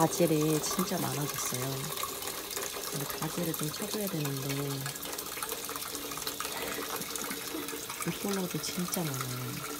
바지를 진짜 많아졌어요. 근데 가지를 좀 쳐줘야 되는데 이 폴로도 진짜 많아요.